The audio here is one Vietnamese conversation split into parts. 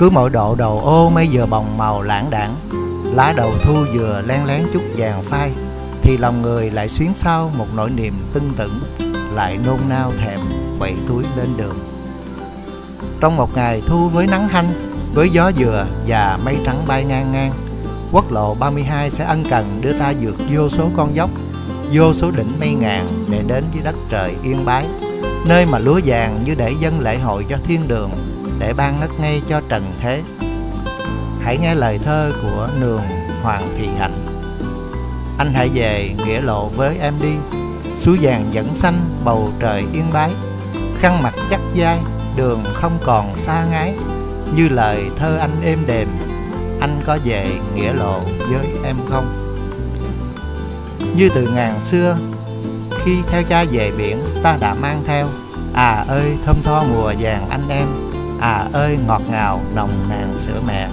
cứ mỗi độ đầu ô mấy giờ bồng màu lãng đảng, lá đầu thu vừa len lén chút vàng phai, thì lòng người lại xuyến sau một nỗi niềm tưng tửng lại nôn nao thèm quậy túi lên đường. Trong một ngày thu với nắng hanh, với gió dừa và mây trắng bay ngang ngang, quốc lộ 32 sẽ ân cần đưa ta vượt vô số con dốc, vô số đỉnh mây ngàn để đến với đất trời yên bái, nơi mà lúa vàng như để dân lễ hội cho thiên đường, để ban ngất ngay cho trần thế. Hãy nghe lời thơ của nường hoàng thị hạnh. Anh hãy về nghĩa lộ với em đi suối vàng vẫn xanh, bầu trời yên bái. Khăn mặt chắc dai, đường không còn xa ngái. Như lời thơ anh êm đềm, anh có về nghĩa lộ với em không? Như từ ngàn xưa, khi theo cha về biển, ta đã mang theo. À ơi, thơm tho mùa vàng anh em. À ơi, ngọt ngào nồng nàn sữa mẹ.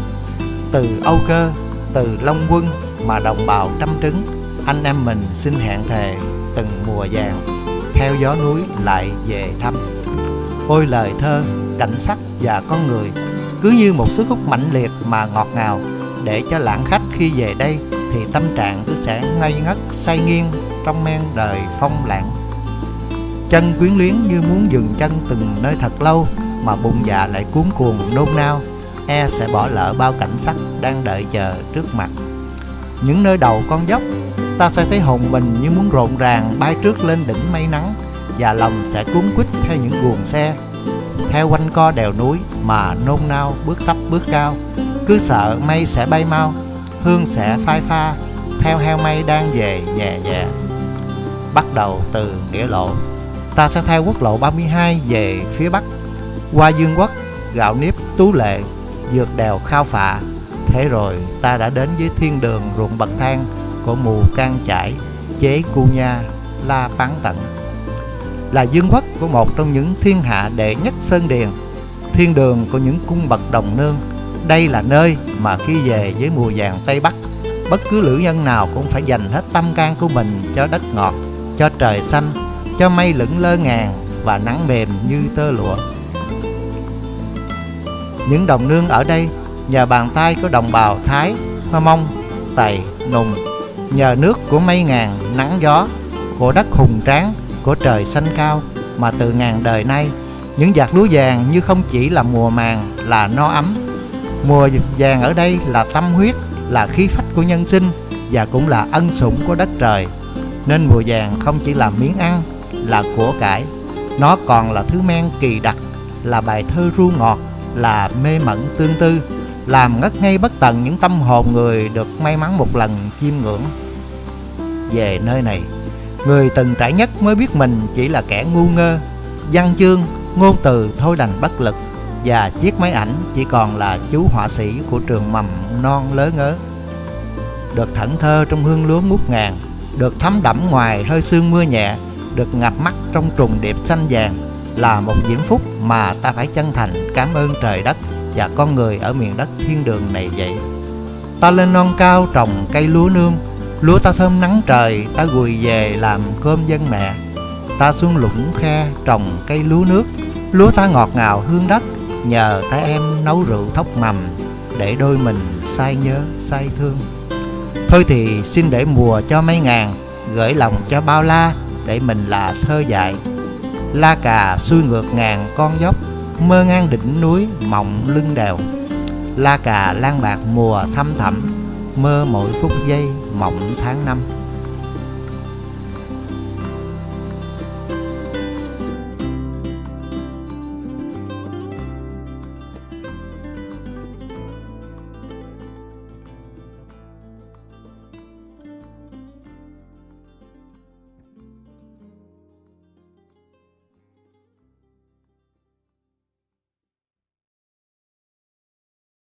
Từ âu cơ, từ long quân mà đồng bào trăm trứng, anh em mình xin hẹn thề từng mùa vàng, theo gió núi lại về thăm. Ôi lời thơ, cảnh sắc và con người, cứ như một sức hút mạnh liệt mà ngọt ngào. Để cho lãng khách khi về đây, thì tâm trạng cứ sẽ ngây ngất, say nghiêng trong men đời phong lãng chân quyến luyến như muốn dừng chân từng nơi thật lâu, mà bụng dạ lại cuốn cuồng nôn nao. E sẽ bỏ lỡ bao cảnh sắc đang đợi chờ trước mặt. Những nơi đầu con dốc ta sẽ thấy hồn mình như muốn rộn ràng bay trước lên đỉnh mây nắng, và lòng sẽ cuốn quýt theo những guồng xe. Theo quanh co đèo núi mà nôn nao bước thấp bước cao, cứ sợ mây sẽ bay mau, hương sẽ phai pha, theo heo mây đang về nhẹ nhẹ. Bắt đầu từ nghĩa lộ, ta sẽ theo quốc lộ 32 về phía bắc, qua dương quốc, gạo nếp, tú lệ, vượt đèo khao phạ. Thế rồi ta đã đến với thiên đường ruộng bậc thang của mù can chải, chế cu nha, la bán tận. Là dương quốc của một trong những thiên hạ đệ nhất sơn điền, thiên đường của những cung bậc đồng nương. Đây là nơi mà khi về với mùa vàng tây bắc, bất cứ lữ nhân nào cũng phải dành hết tâm can của mình cho đất ngọt, cho trời xanh, cho mây lững lơ ngàn và nắng mềm như tơ lụa. Những đồng nương ở đây nhờ bàn tay của đồng bào thái, hoa mông, tày, nùng nhờ nước của mây ngàn nắng gió, của đất hùng tráng, của trời xanh cao, mà từ ngàn đời nay, những giạt lúa vàng như không chỉ là mùa màng, là no ấm. Mùa vàng ở đây là tâm huyết, là khí phách của nhân sinh, và cũng là ân sủng của đất trời. Nên mùa vàng không chỉ là miếng ăn, là của cải. Nó còn là thứ men kỳ đặc, là bài thơ ru ngọt, là mê mẩn tương tư làm ngất ngây bất tận những tâm hồn người được may mắn một lần chiêm ngưỡng. Về nơi này, người từng trải nhất mới biết mình chỉ là kẻ ngu ngơ, văn chương, ngôn từ thôi đành bất lực, và chiếc máy ảnh chỉ còn là chú họa sĩ của trường mầm non lớ ngớ. Được thẫn thơ trong hương lúa ngút ngàn, được thấm đẫm ngoài hơi sương mưa nhẹ, được ngập mắt trong trùng điệp xanh vàng là một diễm phúc mà ta phải chân thành cảm ơn trời đất và con người ở miền đất thiên đường này vậy. Ta lên non cao trồng cây lúa nương lúa ta thơm nắng trời, ta gùi về làm cơm dân mẹ. Ta xuống lũng khe trồng cây lúa nước, lúa ta ngọt ngào hương đất nhờ ta em nấu rượu thóc mầm để đôi mình say nhớ, say thương. Thôi thì xin để mùa cho mấy ngàn, gửi lòng cho bao la để mình là thơ dại. La cà xuôi ngược ngàn con dốc mơ ngang đỉnh núi mộng lưng đèo, la cà lan bạc mùa thăm thẳm, mơ mỗi phút giây mộng tháng năm.